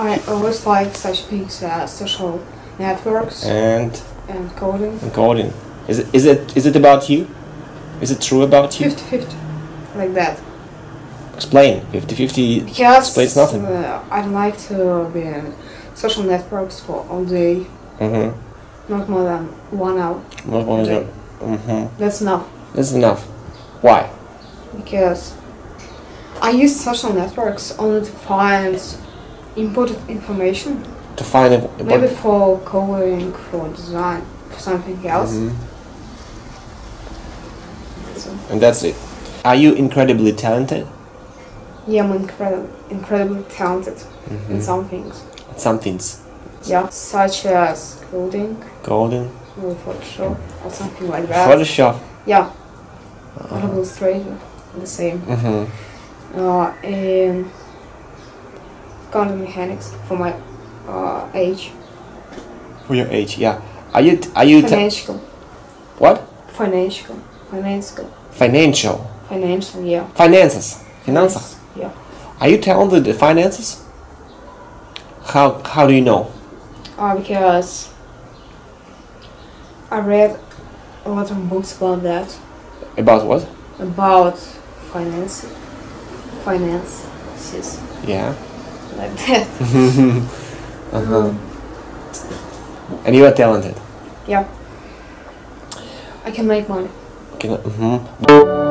I always like such things as social networks and and coding. and coding. Is it is it is it about you? Is it true about you? 50-50, like that. Explain. 50-50 Because explains nothing. uh, I like to be in social networks for all day, Mm-hmm. not more than one hour. Not Okay. them. Mm-hmm. That's enough. That's enough. Why? Because I use social networks only to find important information. To find a, Maybe for coloring for design, for something else. Mhm. So, And that's it. Are you incredibly talented? yeah, I'm incredible, incredibly talented Mm-hmm. in some things. Some things. Yeah, such as coding, Golden. or Photoshop, or something like that. Photoshop. Yeah, Adobe Illustrator, the same. Mm-hmm. Uh, and quantum mechanics for my uh, age. For your age, yeah. Are you are you Financial, what? financial, financial, Financial. financial, yeah. Finances. Finances. Yeah. Are you talented at finances? How how do you know? Uh, because I read a lot of books about that, About what? about finance, finances, Yeah. Like that. uh-huh. And you are talented. Yeah. I can make money. Okay. Mm-hmm.